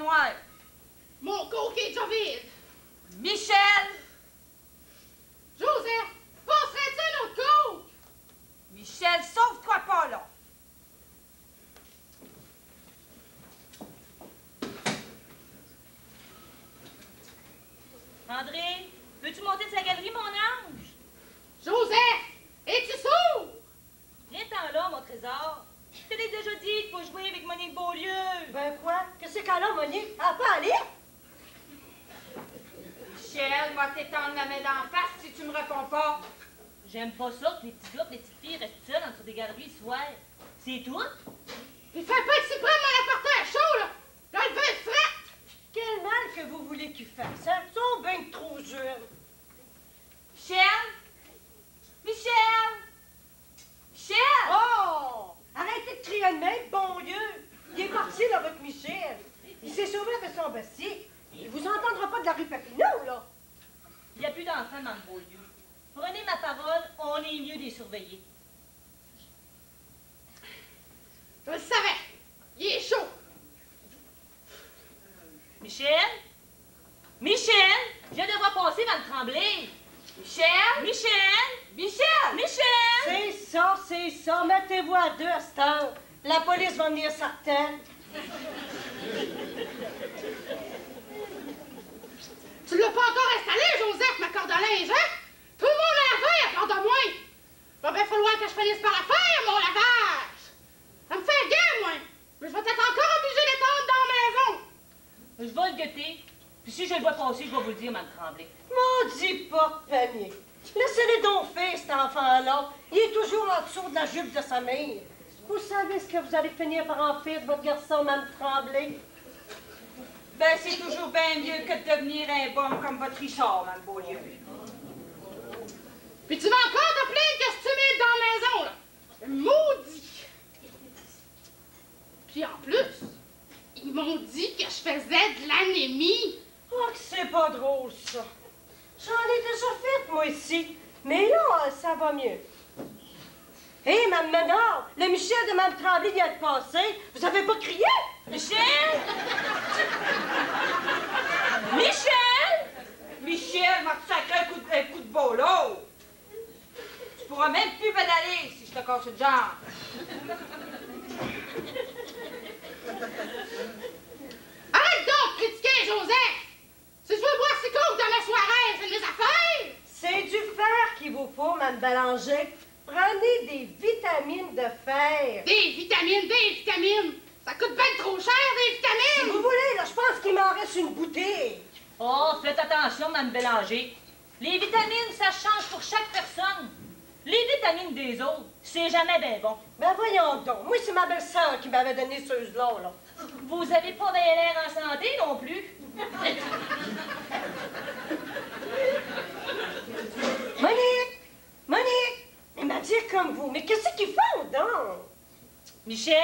commence à faire noir. Mon coke est déjà vide. Michel! Joseph, passerais-tu l'autre coke? Michel, sauve-toi pas, là! André, veux-tu monter de sa galerie, mon ange? Joseph, es-tu sourd? Viens-t'en là, mon trésor. Je te l'ai déjà dit qu'il faut jouer avec Monique Beaulieu. Ben quoi? Qu'est-ce qu'elle a, Monique? Elle peut aller? Michel, va t'étendre la main d'en face si tu me réponds pas. J'aime pas ça que les petits gars les petites filles restent seuls en dessous des galeries le soir. C'est tout? Il fait pas si près mon apporteur chaud, là. Là, le vent est fret. Quel mal que vous voulez qu'il fasse? Ça me tombe bien trop jeune. Michel? Michel? Michel! Oh! Arrêtez de crier de même, bon Dieu! Il est parti, là, votre Michel. Il s'est sauvé avec son bastille. Il vous entendra pas de la rue Papineau, là. Il n'y a plus d'enfants dans le Beaulieu. Prenez ma parole, on est mieux des surveiller. Je le savais. Il est chaud. Michel? Michel? Je viens de voir passer Van Tremblay. Michel? Michel? Michel! Michel? C'est ça, c'est ça. Mettez-vous à deux à cette heure. La police va venir certaine. Tu l'as pas encore installé, Joseph, ma corde à linge, hein? Tout le monde a lavé à part de moi. Va bien falloir que je finisse par la faire, mon lavage. Ça me fait gueule, moi. Mais je vais être encore obligé d'étendre dans la maison. Je vais le guetter. Puis si je le vois passer, je vais vous le dire, Van Tremblay. Maudit panique. Laissez-les donc faire, cet enfant-là. Il est toujours en dessous de la jupe de sa mère. Vous savez ce que vous allez finir par en faire de votre garçon, Mme Tremblay? Ben, c'est toujours bien mieux que de devenir un bon comme votre Richard, Mme Beaulieu. Puis tu vas encore te plaindre que je timide dans la maison, là. Maudit. Puis en plus, ils m'ont dit que je faisais de l'anémie. Oh, que c'est pas drôle, ça. J'en ai déjà fait, moi, ici. Mais là, ça va mieux. Hé, hey, Mme Ménard, le Michel de Mme Tremblay vient de passer. Vous avez pas crié? Michel? Michel? Michel m'a sacré un coup de, un coup de bolo. Tu pourras même plus pédaler si je te casse le genre. Arrête donc de critiquer Joseph. Si je veux boire ses coke dans ma soirée, c'est mes affaires. C'est du fer qu'il vous faut, Mme Bélanger. Prenez des vitamines de fer. Des vitamines, des vitamines. Ça coûte bien trop cher, des Si vitamines. vous voulez, là, je pense qu'il m'en reste une bouteille. Oh, faites attention, Mme Bélanger. Les vitamines, ça change pour chaque personne. Les vitamines des autres, c'est jamais bien bon. Ben voyons donc. Moi, c'est ma belle-sœur qui m'avait donné ceux-là, là. Vous avez pas bien l'air en santé non plus. Dit comme vous. Mais qu'est-ce qu'ils font, donc? Michel?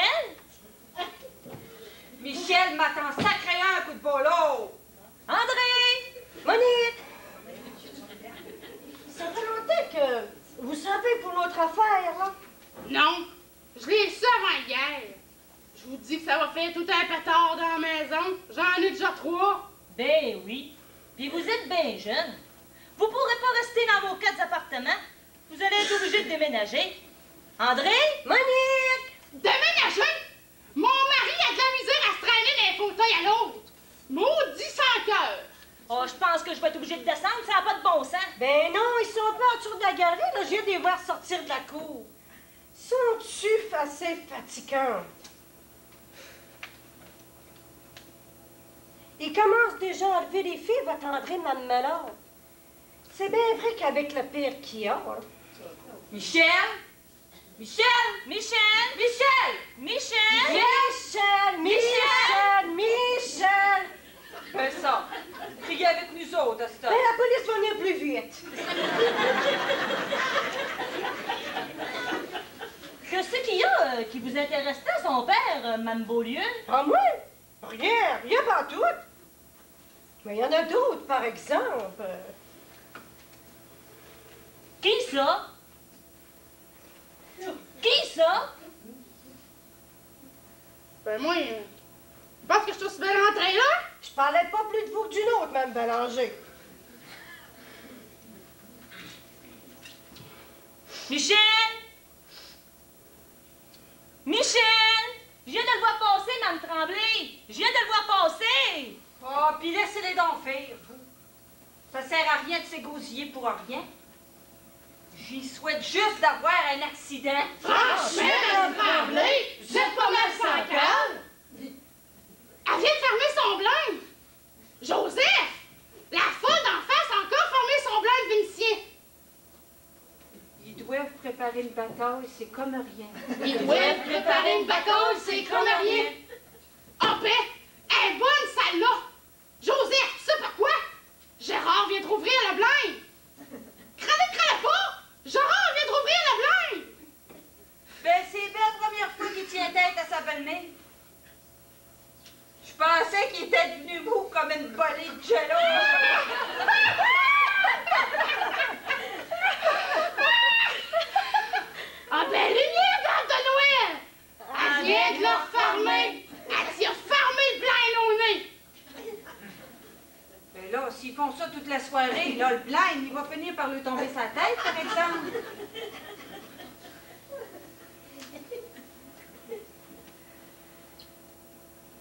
Michel m'attend sacré un coup de bolo. André? Monique! Ça fait longtemps que vous savez pour notre affaire, là. Non, je l'ai su avant hier. Je vous dis que ça va faire tout un pétard dans la maison. J'en ai déjà trois. Ben oui. Puis vous êtes bien jeune. Vous pourrez pas rester dans vos quatre appartements. Vous allez être obligé de déménager. André? Monique! Déménager? Mon mari a de la misère à se traîner d'un fauteuil à l'autre. Maudit sans cœur. Oh, je pense que je vais être obligée de descendre, ça n'a pas de bon sens. Ben non, ils sont pas en dessous de la galerie, là. Je viens de les voir sortir de la cour. Sont-tu assez fatigants? Ils commencent déjà à lever les filles, votre André, Mme Mellard. C'est bien vrai qu'avec le pire qu'il y a, hein. Michel? Michel? Michel? Michel! Michel? Michel, Michel, Michel! Fais ça. Criez avec nous autres, temps. Ben, la police va venir plus vite. Qu'est-ce qu'il y a euh, qui vous intéresse son père, euh, Mme Beaulieu? Ah, moi? Rien, rien pas tout. Mais il y en a d'autres, par exemple. Qui ça? Qui ça? Ben moi, euh, je pense que je suis aussi bien rentrée là. Je parlais pas plus de vous que d'une autre, même Bélanger. Michel! Michel! Je viens de le voir passer, Mme Tremblay! Je viens de le voir passer! Oh, puis laissez-les donc faire. Ça sert à rien de s'égosiller pour rien. J'y souhaite juste d'avoir un accident. Franchement, Mme Tremblay, vous êtes pas mal sans cœur. Elle vient de fermer son blind. Joseph, la folle d'en face a encore fermé son blind vénitien. Ils doivent préparer une bataille, c'est comme rien. Ils doivent préparer une bataille, c'est comme rien. En paix, elle est bonne celle-là. Joseph, tu sais pourquoi? Gérard vient de rouvrir le blind. Crâne crâne pas, Gérard vient de rouvrir le blind. Ben, c'est bien la première fois qu'il tient Je pensais qu'il était devenu mou comme une bolée de jello. Ah ben, lumière dame de Noël! Elle vient de leur fermer! Elle s'y a fermé le blind au nez! Ben là, s'ils font ça toute la soirée, là, le blind, il va finir par lui tomber sa tête, par exemple.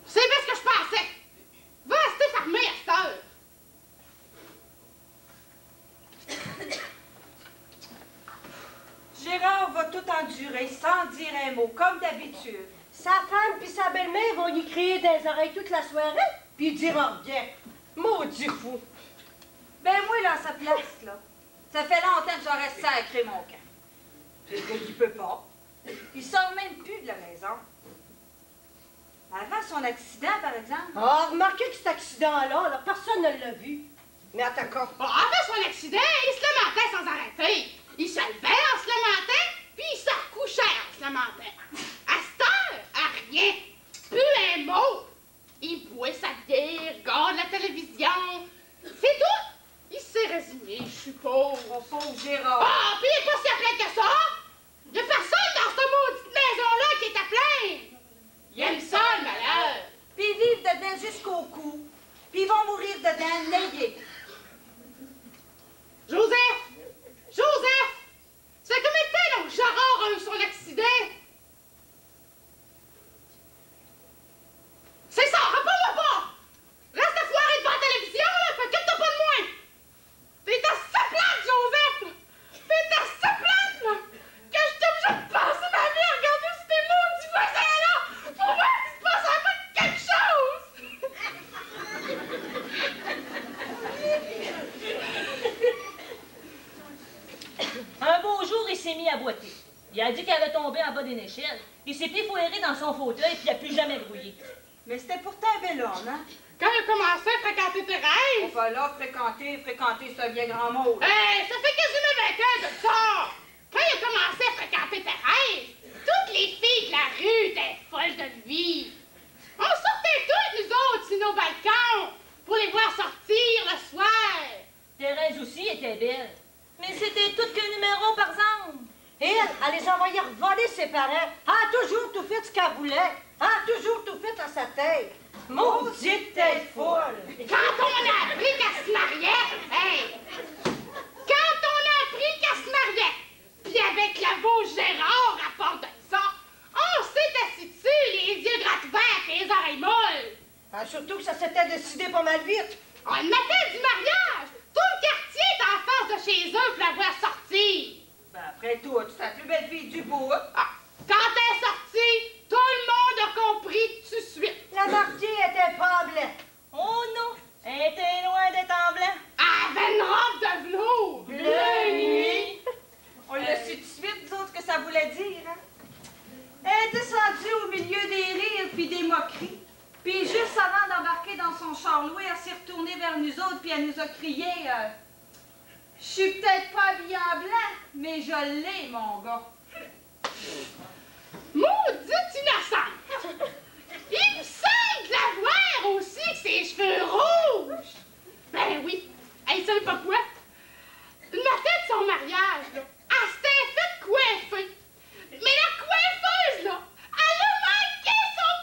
C'est bien ce que je pensais! Va rester fermé à cette heure! Gérard va tout sans dire un mot, comme d'habitude. Sa femme puis sa belle-mère vont y crier les oreilles toute la soirée, puis il dira rien. Maudit fou. Ben moi, là, à sa place, là, ça fait longtemps que j'aurais sacré mon camp. C'est qu'il peut pas. Il sort même plus de la maison. Avant son accident, par exemple. Ah, remarquez que cet accident-là, là, personne ne l'a vu. Mais attends, Bon, avant son accident, il se lamentait sans arrêter. Il se levait en se lamentant, puis il À cette heure, à rien. Plus un mot. Il boit sa bière, regarde la télévision. C'est tout. Il s'est résigné, je suppose. Mon pauvre Gérard. Ah, puis il est pas si plaindre que ça. A personne dans cette maudite maison-là qui est à plaindre. Il aime ça, le malheur. Puis ils vivent dedans jusqu'au cou. Puis ils vont mourir dedans, n'ayez. Joseph! Joseph! Ça fait combien de temps donc Gérard a eu son accident? C'est ça, réponds-moi pas! Reste à foirer devant la télévision, là, fait que t'as pas de moins! T'es à sa plate, Joseph! là. T'es à sa plate, là! Que je t'ai obligé de passer ma vie à regarder ces maudits voisins-là! Pour voir s'il se passe un peu quelque chose! Un beau jour, il s'est mis à boiter. Il a dit qu'il allait échelle. Il s'est foiré dans son fauteuil puis il n'a plus jamais grouillé. Mais c'était pourtant un bel homme, hein? Quand il a commencé à fréquenter Thérèse, Enfin là, fréquenter, fréquenter, c'est un bien grand mot. là. Hey, ça fait quasiment 20 ans de ça! Quand il a commencé à fréquenter Thérèse, toutes les filles de la rue étaient folles de lui. On sortait toutes, nous autres, sur nos balcons, pour les voir sortir le soir. Thérèse aussi était belle. Mais c'était tout qu'un numéro, par. Et elle, elle les envoyait revoler ses parents. Elle a toujours tout fait ce qu'elle voulait. Elle a toujours tout fait à sa tête. Maudite tête folle. Quand on a appris qu'elle se mariait, hey! Quand on a appris qu'elle se mariait, puis avec le beau Gérard à part de ça, on s'est assis dessus, les yeux gratte ouverts et les oreilles molles. Ah, surtout que ça s'était décidé pas mal vite. On matin du mariage! Tout le quartier est en face de chez eux pour la voir sortir! Après tout, tu es la plus belle fille du bout. hein? Ah, quand est sortie, tout le monde a compris tout de suite! La marquée était pas blanc. Oh non, elle était loin d'être en blanc. Elle avait une robe de velours! Bleu nuit. On l'a su tout de suite, nous autres, ce que ça voulait dire, hein? Elle est descendue au milieu des rires puis des moqueries. Puis juste avant d'embarquer dans son char loué, elle s'est retournée vers nous autres puis elle nous a crié euh, Je suis peut-être pas habillée en blanc, l'ai, mon gars. Maudite innocente! Il me semble de la voir aussi que ses cheveux rouges! Ben oui! Elle savait pas quoi? Le matin de son mariage, là, elle s'était fait coiffer. Mais la coiffeuse, là, elle a manqué son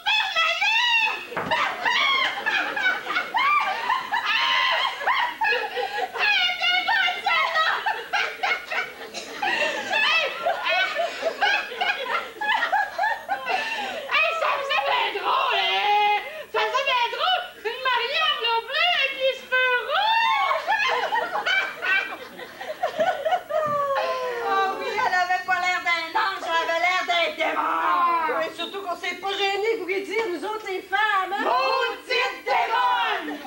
est pas gênée pour lui dire, nous autres les femmes, hein? Maudite démon!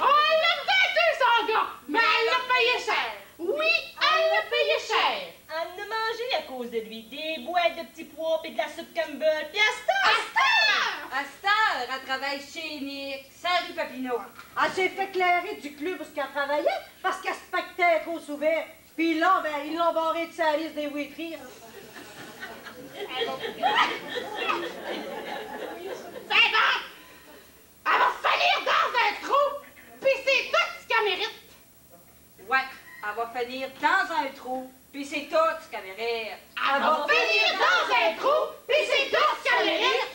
Oh, elle l'a battu, son gars! Mais elle l'a payé cher! Oui, elle l'a payé cher! On a mangé à cause de lui. Des boîtes de petits pois, puis de la soupe Campbell, puis à ce temps, Asta! À cette heure, elle travaille chez Nick. Salut, Papineau. Elle s'est fait clairer du club où elle travaillait parce qu'elle se pactait trop souvent. Puis là, ben, ils l'ont barré de sa liste des waitrices. C'est bon! Elle va finir dans un trou! Puis c'est tout ce qu'elle mérite! Ouais! Elle va finir dans un trou, puis c'est tout ce qu'elle mérite! Elle va finir dans un trou, puis c'est tout ce qu'elle mérite!